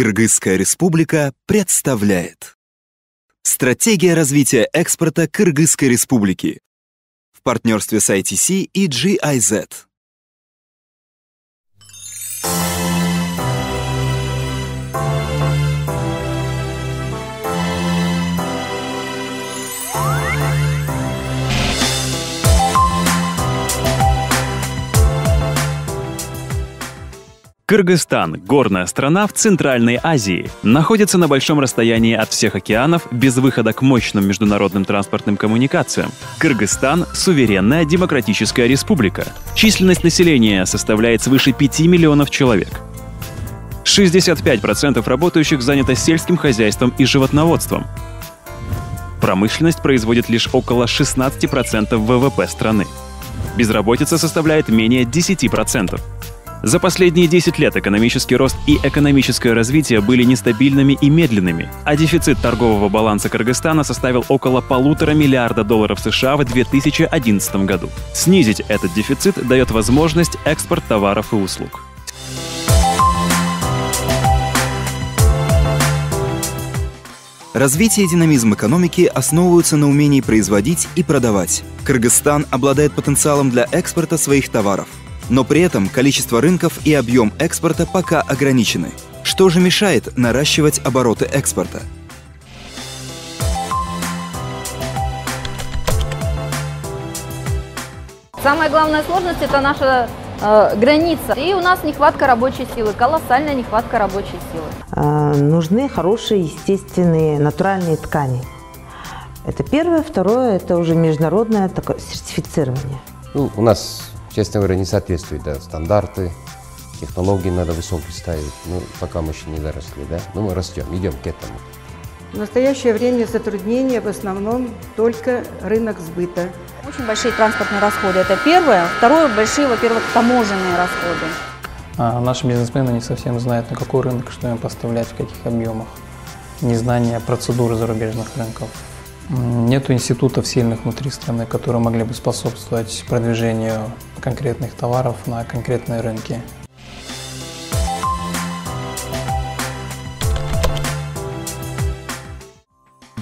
Кыргызская республика представляет Стратегия развития экспорта Кыргызской республики в партнерстве с ITC и GIZ. Кыргызстан, горная страна в Центральной Азии, находится на большом расстоянии от всех океанов без выхода к мощным международным транспортным коммуникациям. Кыргызстан – суверенная демократическая республика. Численность населения составляет свыше 5 миллионов человек. 65% работающих занято сельским хозяйством и животноводством. Промышленность производит лишь около 16% ВВП страны. Безработица составляет менее 10%. За последние 10 лет экономический рост и экономическое развитие были нестабильными и медленными, а дефицит торгового баланса Кыргызстана составил около полутора миллиарда долларов США в 2011 году. Снизить этот дефицит дает возможность экспорт товаров и услуг. Развитие и динамизм экономики основываются на умении производить и продавать. Кыргызстан обладает потенциалом для экспорта своих товаров – но при этом количество рынков и объем экспорта пока ограничены. Что же мешает наращивать обороты экспорта? Самая главная сложность – это наша э, граница. И у нас нехватка рабочей силы, колоссальная нехватка рабочей силы. Э, нужны хорошие, естественные, натуральные ткани. Это первое. Второе – это уже международное такое сертифицирование. Ну, у нас честно говоря, не соответствует, да, стандарты, технологии надо высокие ставить. Ну, пока мы еще не доросли, да, но мы растем, идем к этому. В настоящее время затруднения в основном только рынок сбыта. Очень большие транспортные расходы, это первое. Второе, большие, во-первых, таможенные расходы. А наши бизнесмены не совсем знают, на какой рынок что им поставлять, в каких объемах. Незнание процедуры зарубежных рынков. Нет институтов сильных внутри страны, которые могли бы способствовать продвижению конкретных товаров на конкретные рынки.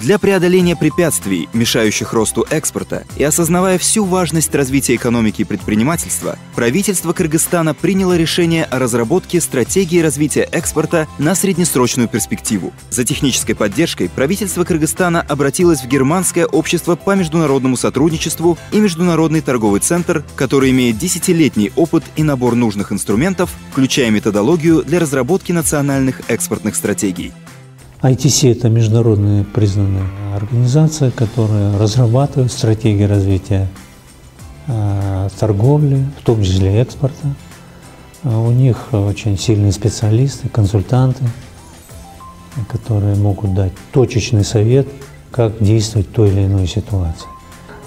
Для преодоления препятствий, мешающих росту экспорта, и осознавая всю важность развития экономики и предпринимательства, правительство Кыргызстана приняло решение о разработке стратегии развития экспорта на среднесрочную перспективу. За технической поддержкой правительство Кыргызстана обратилось в Германское общество по международному сотрудничеству и Международный торговый центр, который имеет десятилетний опыт и набор нужных инструментов, включая методологию для разработки национальных экспортных стратегий. ITC – это международная признанная организация, которая разрабатывает стратегии развития э, торговли, в том числе экспорта. А у них очень сильные специалисты, консультанты, которые могут дать точечный совет, как действовать в той или иной ситуации.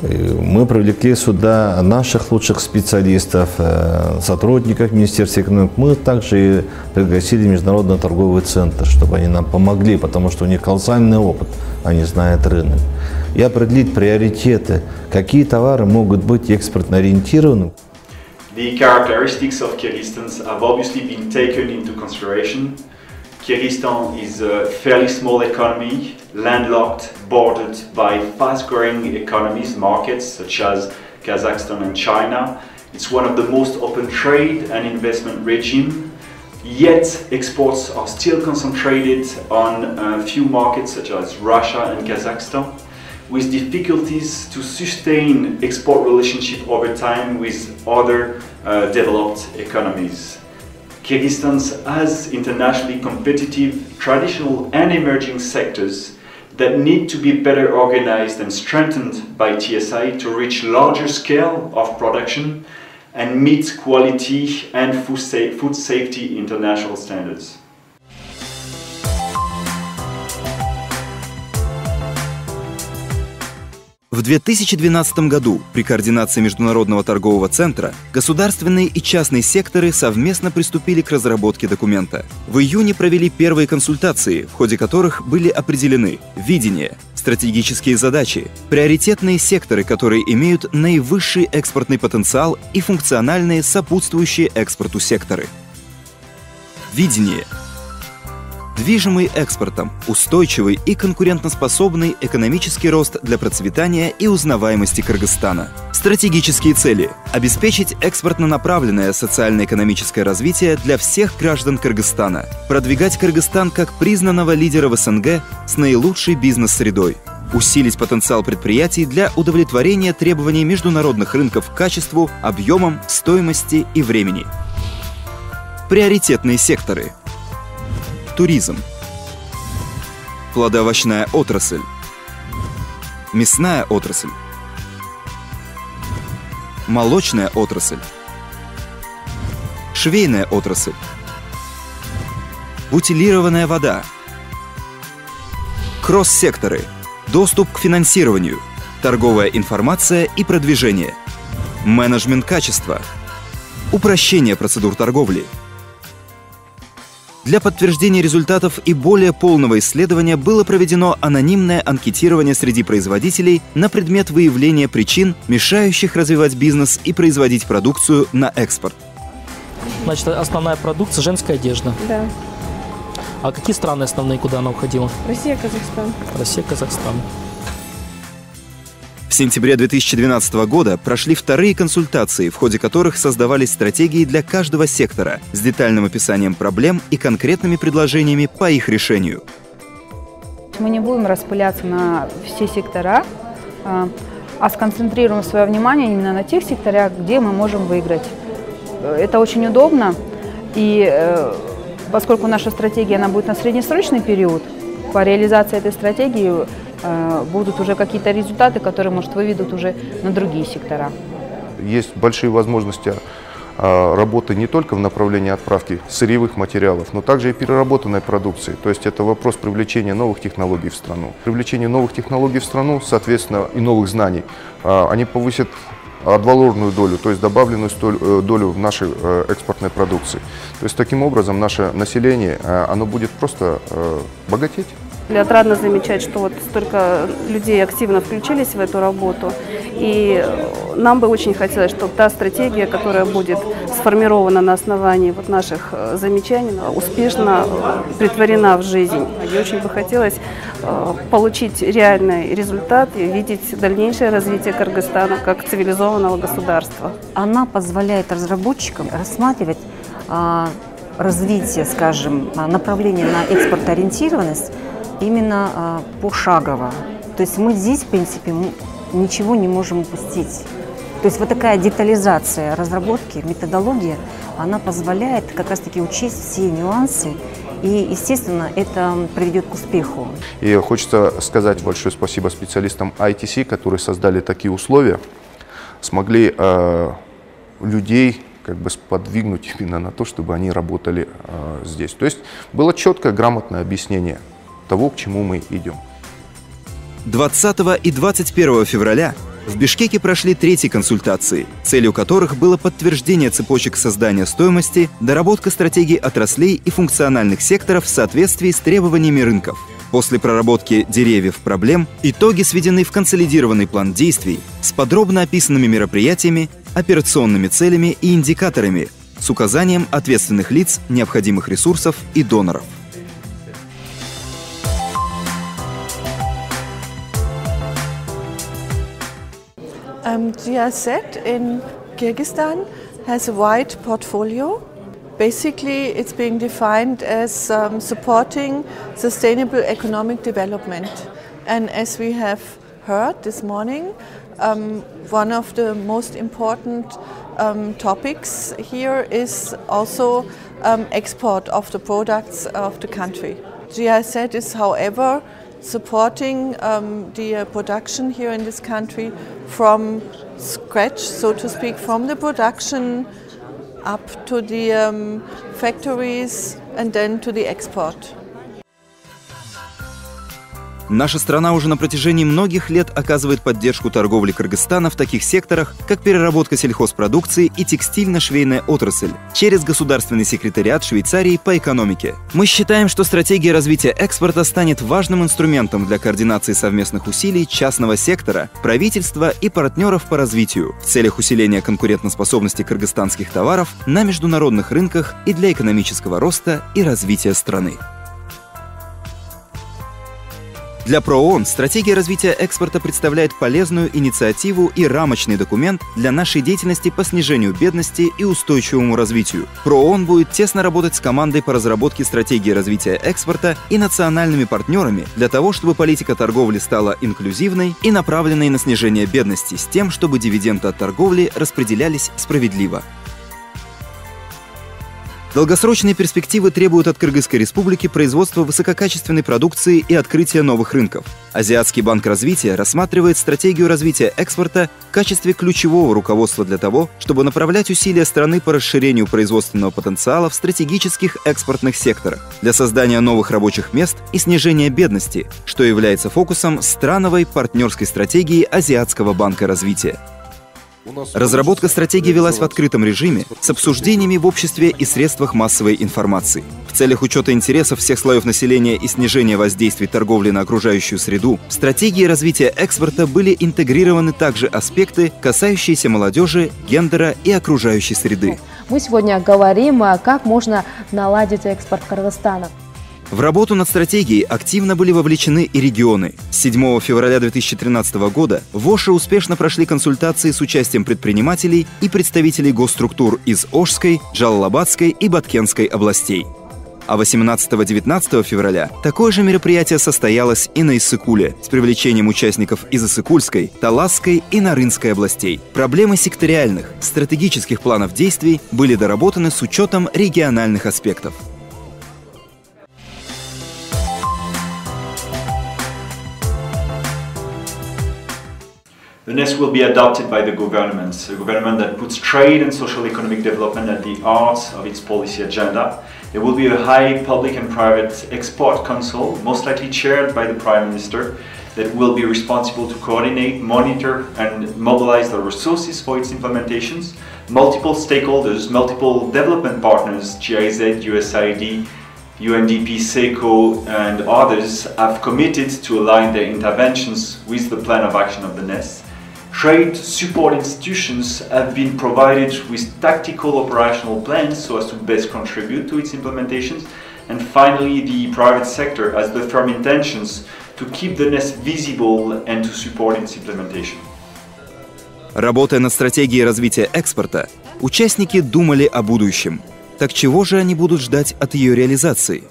Мы привлекли сюда наших лучших специалистов, э, сотрудников Министерства экономики. Мы также пригласили Международный торговый центр, чтобы они нам помогли, потому что у них колоссальный опыт, они знают рынок. И определить приоритеты, какие товары могут быть экспортно ориентированы. The characteristics of Kyrgyzstan have obviously been taken into consideration. Kyrgyzstan is a fairly small economy, landlocked, bordered by fast-growing economies, markets such as Kazakhstan and China. It's one of the most open trade and investment regime, yet exports are still concentrated on a few markets such as Russia and Kazakhstan, with difficulties to sustain export relationship over time with other uh, developed economies. Kyrgyzstan has internationally competitive, traditional and emerging sectors that need to be better organized and strengthened by TSI to reach larger scale of production and meet quality and food safety international standards. В 2012 году при координации Международного торгового центра государственные и частные секторы совместно приступили к разработке документа. В июне провели первые консультации, в ходе которых были определены видение, стратегические задачи, приоритетные секторы, которые имеют наивысший экспортный потенциал и функциональные сопутствующие экспорту секторы. Видение движимый экспортом, устойчивый и конкурентоспособный экономический рост для процветания и узнаваемости Кыргызстана. Стратегические цели – обеспечить экспортно направленное социально-экономическое развитие для всех граждан Кыргызстана, продвигать Кыргызстан как признанного лидера в СНГ с наилучшей бизнес-средой, усилить потенциал предприятий для удовлетворения требований международных рынков к качеству, объемам, стоимости и времени. Приоритетные секторы. Туризм. Плодоовощная отрасль. Мясная отрасль. Молочная отрасль. Швейная отрасль. Бутилированная вода. Кросс-секторы. Доступ к финансированию. Торговая информация и продвижение. Менеджмент качества. Упрощение процедур торговли. Для подтверждения результатов и более полного исследования было проведено анонимное анкетирование среди производителей на предмет выявления причин, мешающих развивать бизнес и производить продукцию на экспорт. Значит, основная продукция – женская одежда. Да. А какие страны основные, куда она уходила? Россия, Казахстан. Россия, Казахстан. В сентябре 2012 года прошли вторые консультации, в ходе которых создавались стратегии для каждого сектора с детальным описанием проблем и конкретными предложениями по их решению. Мы не будем распыляться на все сектора, а, а сконцентрируем свое внимание именно на тех секторах, где мы можем выиграть. Это очень удобно, и э, поскольку наша стратегия она будет на среднесрочный период, по реализации этой стратегии будут уже какие-то результаты, которые, может, выведут уже на другие сектора. Есть большие возможности э, работы не только в направлении отправки сырьевых материалов, но также и переработанной продукции. То есть это вопрос привлечения новых технологий в страну. Привлечение новых технологий в страну, соответственно, и новых знаний, э, они повысят адвалорную долю, то есть добавленную долю в нашей экспортной продукции. То есть таким образом наше население, оно будет просто богатеть. Отрадно замечать, что вот столько людей активно включились в эту работу. И нам бы очень хотелось, чтобы та стратегия, которая будет сформирована на основании вот наших э, замечаний, успешно э, притворена в жизнь. И очень бы хотелось э, получить реальный результат и видеть дальнейшее развитие Кыргызстана как цивилизованного государства. Она позволяет разработчикам рассматривать а, развитие, скажем, направление на экспортоориентированность именно а, пошагово. То есть мы здесь, в принципе, ничего не можем упустить. То есть вот такая детализация разработки, методология, она позволяет как раз-таки учесть все нюансы и, естественно, это приведет к успеху. И хочется сказать большое спасибо специалистам ITC, которые создали такие условия, смогли э, людей как бы сподвигнуть именно на то, чтобы они работали э, здесь. То есть было четкое, грамотное объяснение – того, к чему мы идем. 20 и 21 февраля в Бишкеке прошли третьи консультации, целью которых было подтверждение цепочек создания стоимости, доработка стратегий отраслей и функциональных секторов в соответствии с требованиями рынков. После проработки деревьев проблем итоги сведены в консолидированный план действий с подробно описанными мероприятиями, операционными целями и индикаторами с указанием ответственных лиц, необходимых ресурсов и доноров. Um, GIZ in Kyrgyzstan has a wide portfolio. Basically, it's being defined as um, supporting sustainable economic development. And as we have heard this morning, um, one of the most important um, topics here is also um, export of the products of the country. GIZ is, however, supporting um, the uh, production here in this country from scratch, so to speak, from the production up to the um, factories and then to the export. Наша страна уже на протяжении многих лет оказывает поддержку торговли Кыргызстана в таких секторах, как переработка сельхозпродукции и текстильно-швейная отрасль, через Государственный секретариат Швейцарии по экономике. Мы считаем, что стратегия развития экспорта станет важным инструментом для координации совместных усилий частного сектора, правительства и партнеров по развитию в целях усиления конкурентоспособности кыргызстанских товаров на международных рынках и для экономического роста и развития страны. Для ПРООН стратегия развития экспорта представляет полезную инициативу и рамочный документ для нашей деятельности по снижению бедности и устойчивому развитию. ПРООН будет тесно работать с командой по разработке стратегии развития экспорта и национальными партнерами для того, чтобы политика торговли стала инклюзивной и направленной на снижение бедности с тем, чтобы дивиденды от торговли распределялись справедливо. Долгосрочные перспективы требуют от Кыргызской республики производства высококачественной продукции и открытия новых рынков. Азиатский банк развития рассматривает стратегию развития экспорта в качестве ключевого руководства для того, чтобы направлять усилия страны по расширению производственного потенциала в стратегических экспортных секторах для создания новых рабочих мест и снижения бедности, что является фокусом страновой партнерской стратегии Азиатского банка развития. Разработка стратегии велась в открытом режиме с обсуждениями в обществе и средствах массовой информации. В целях учета интересов всех слоев населения и снижения воздействий торговли на окружающую среду, в стратегии развития экспорта были интегрированы также аспекты, касающиеся молодежи, гендера и окружающей среды. Мы сегодня говорим, как можно наладить экспорт Кыргызстана. В работу над стратегией активно были вовлечены и регионы. С 7 февраля 2013 года в Оше успешно прошли консультации с участием предпринимателей и представителей госструктур из Ошской, Джалалабадской и Баткенской областей. А 18-19 февраля такое же мероприятие состоялось и на Иссыкуле с привлечением участников из Иссыкульской, Таласской и Нарынской областей. Проблемы секториальных, стратегических планов действий были доработаны с учетом региональных аспектов. The NES will be adopted by the government, a government that puts trade and social economic development at the heart of its policy agenda. There will be a high public and private export council, most likely chaired by the Prime Minister, that will be responsible to coordinate, monitor and mobilize the resources for its implementations. Multiple stakeholders, multiple development partners, GIZ, USAID, UNDP, SECO and others have committed to align their interventions with the plan of action of the NES. Trade support institutions have been provided with tactical operational plans so as to best contribute to its implementations. And finally, the private sector has the firm intentions to keep the NES visible and to support its implementation. Работая над стратегией развития экспорта, участники думали о будущем. Так чего же они будут ждать от ее реализации?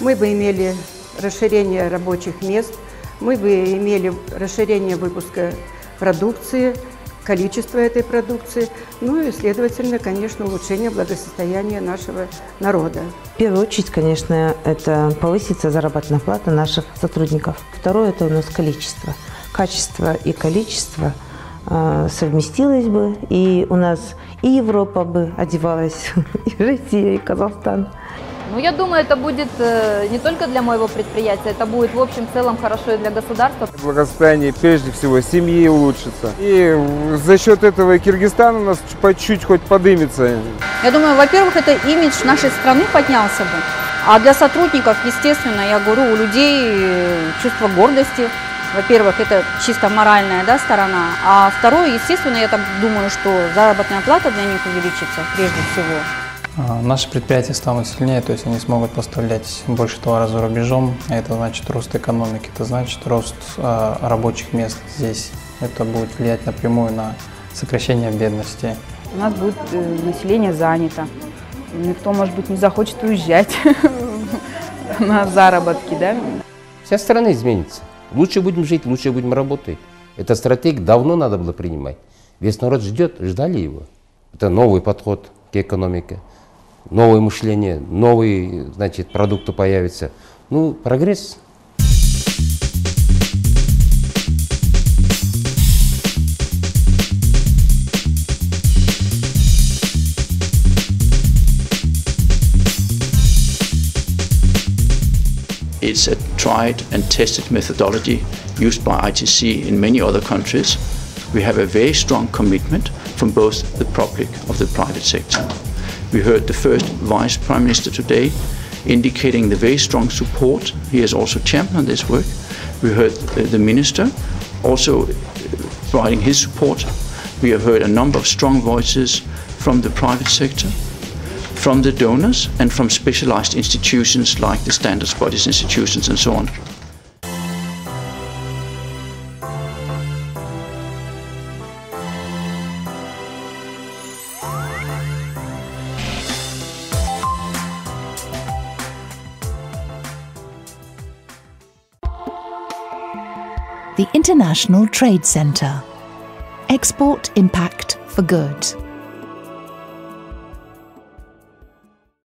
Мы бы имели расширение рабочих мест, мы бы имели расширение выпуска продукции, количество этой продукции, ну и, следовательно, конечно, улучшение благосостояния нашего народа. В первую очередь, конечно, это повысится заработная плата наших сотрудников. Второе – это у нас количество. Качество и количество э, совместилось бы, и у нас и Европа бы одевалась, и Россия, и Казахстан. Ну, я думаю, это будет э, не только для моего предприятия, это будет в общем целом хорошо и для государства. Благосостояние прежде всего семьи улучшится. И за счет этого Киргизстан у нас по чуть хоть подымется. Я думаю, во-первых, это имидж нашей страны поднялся бы. А для сотрудников, естественно, я говорю, у людей э, чувство гордости. Во-первых, это чисто моральная да, сторона. А второе, естественно, я так думаю, что заработная плата для них увеличится прежде всего. А, наши предприятия станут сильнее, то есть они смогут поставлять больше товара за рубежом. Это значит рост экономики, это значит рост э, рабочих мест здесь. Это будет влиять напрямую на сокращение бедности. У нас будет э, население занято. Никто, может быть, не захочет уезжать на заработки, да? Вся страна изменится. Лучше будем жить, лучше будем работать. Эта стратегия давно надо было принимать. Весь народ ждет, ждали его. Это новый подход к экономике новое мышление, новые, значит, продукты появятся. Ну, прогресс. It's a tried and tested methodology used by ITC in many other countries. We have a very strong commitment from both the public of the private sector. We heard the first Vice Prime Minister today indicating the very strong support. He has also championed this work. We heard the Minister also uh, providing his support. We have heard a number of strong voices from the private sector. from the donors and from specialized institutions like the standards bodies institutions and so on. International Trade Centre. Export Impact for Good.